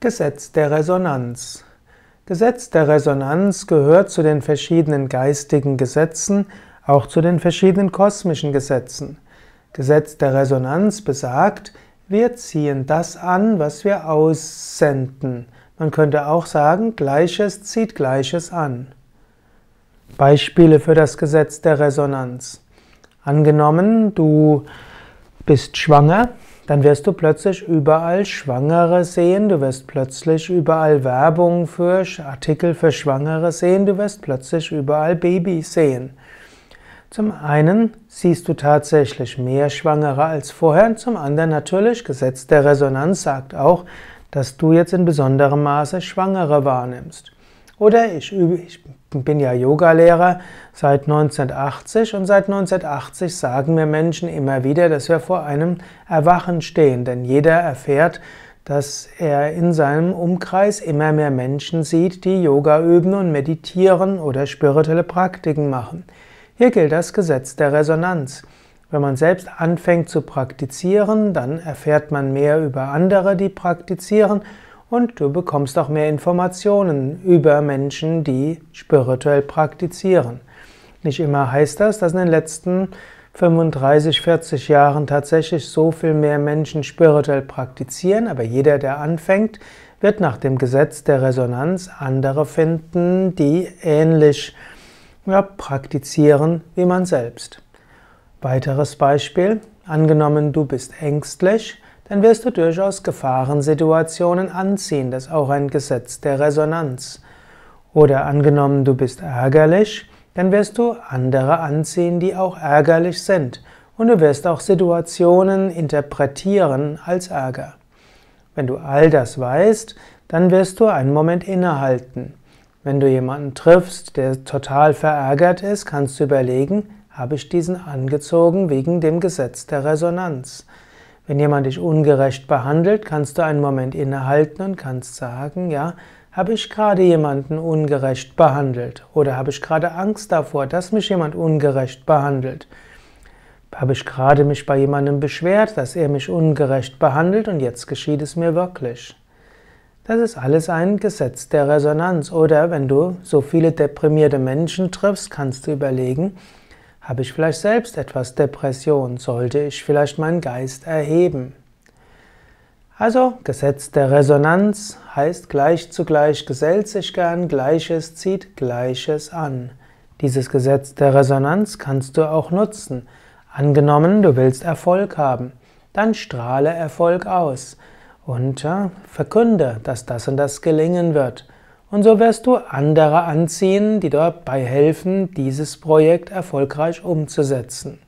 Gesetz der Resonanz. Gesetz der Resonanz gehört zu den verschiedenen geistigen Gesetzen, auch zu den verschiedenen kosmischen Gesetzen. Gesetz der Resonanz besagt, wir ziehen das an, was wir aussenden. Man könnte auch sagen, Gleiches zieht Gleiches an. Beispiele für das Gesetz der Resonanz. Angenommen, du bist schwanger, dann wirst du plötzlich überall Schwangere sehen, du wirst plötzlich überall Werbung für Artikel für Schwangere sehen, du wirst plötzlich überall Babys sehen. Zum einen siehst du tatsächlich mehr Schwangere als vorher, zum anderen natürlich, Gesetz der Resonanz sagt auch, dass du jetzt in besonderem Maße Schwangere wahrnimmst. Oder ich, ich bin ja Yogalehrer seit 1980 und seit 1980 sagen mir Menschen immer wieder, dass wir vor einem Erwachen stehen, denn jeder erfährt, dass er in seinem Umkreis immer mehr Menschen sieht, die Yoga üben und meditieren oder spirituelle Praktiken machen. Hier gilt das Gesetz der Resonanz. Wenn man selbst anfängt zu praktizieren, dann erfährt man mehr über andere, die praktizieren und du bekommst auch mehr Informationen über Menschen, die spirituell praktizieren. Nicht immer heißt das, dass in den letzten 35, 40 Jahren tatsächlich so viel mehr Menschen spirituell praktizieren, aber jeder, der anfängt, wird nach dem Gesetz der Resonanz andere finden, die ähnlich ja, praktizieren wie man selbst. Weiteres Beispiel, angenommen du bist ängstlich, dann wirst du durchaus Gefahrensituationen anziehen. Das ist auch ein Gesetz der Resonanz. Oder angenommen, du bist ärgerlich, dann wirst du andere anziehen, die auch ärgerlich sind. Und du wirst auch Situationen interpretieren als Ärger. Wenn du all das weißt, dann wirst du einen Moment innehalten. Wenn du jemanden triffst, der total verärgert ist, kannst du überlegen, habe ich diesen angezogen wegen dem Gesetz der Resonanz. Wenn jemand dich ungerecht behandelt, kannst du einen Moment innehalten und kannst sagen, ja, habe ich gerade jemanden ungerecht behandelt? Oder habe ich gerade Angst davor, dass mich jemand ungerecht behandelt? Habe ich gerade mich bei jemandem beschwert, dass er mich ungerecht behandelt und jetzt geschieht es mir wirklich? Das ist alles ein Gesetz der Resonanz. Oder wenn du so viele deprimierte Menschen triffst, kannst du überlegen, habe ich vielleicht selbst etwas Depression? Sollte ich vielleicht meinen Geist erheben? Also, Gesetz der Resonanz heißt gleich zu gleich gesellt sich gern, Gleiches zieht Gleiches an. Dieses Gesetz der Resonanz kannst du auch nutzen. Angenommen, du willst Erfolg haben, dann strahle Erfolg aus und ja, verkünde, dass das und das gelingen wird. Und so wirst du andere anziehen, die dabei helfen, dieses Projekt erfolgreich umzusetzen.